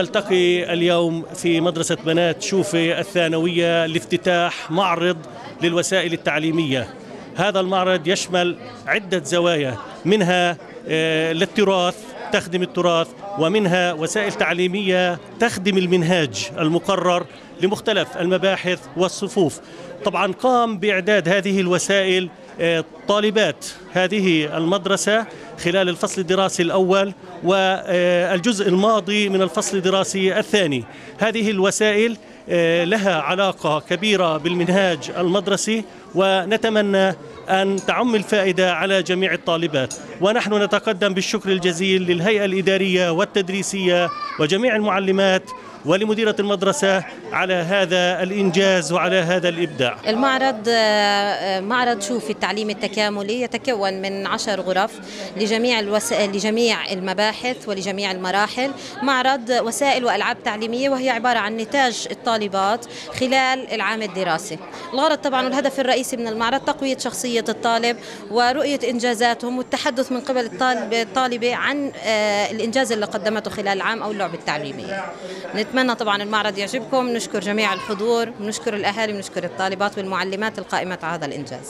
نلتقي اليوم في مدرسة بنات شوفي الثانوية لافتتاح معرض للوسائل التعليمية. هذا المعرض يشمل عدة زوايا منها آه، للتراث تخدم التراث ومنها وسائل تعليمية تخدم المنهاج المقرر لمختلف المباحث والصفوف. طبعا قام بإعداد هذه الوسائل آه، طالبات هذه المدرسة خلال الفصل الدراسي الأول والجزء الماضي من الفصل الدراسي الثاني. هذه الوسائل آه، لها علاقة كبيرة بالمنهاج المدرسي ونتمنى أن تعم الفائدة على جميع الطالبات. ونحن نتقدم بالشكر الجزيل للهيئة الإدارية والتدريسية وجميع المعلمات ولمديرة المدرسة على هذا الإنجاز وعلى هذا الإبداع. المعرض معرض شوفي التعليم التكاملي يتكون من عشر غرف لجميع الوسائل لجميع المباحث ولجميع المراحل. معرض وسائل وألعاب تعليمية وهي عبارة عن نتاج الطالبات خلال العام الدراسي. الغرض طبعا والهدف الرئيسي من المعرض تقوية شخصية الطالب ورؤية إنجازاتهم والتحدث من قبل الطالب الطالبة عن آه، الإنجاز اللي قدمته خلال العام أو اللعبة التعليمية. نتمنى طبعا المعرض يعجبكم. نشكر جميع الحضور ونشكر الأهالي ونشكر الطالبات والمعلمات القائمة على هذا الإنجاز.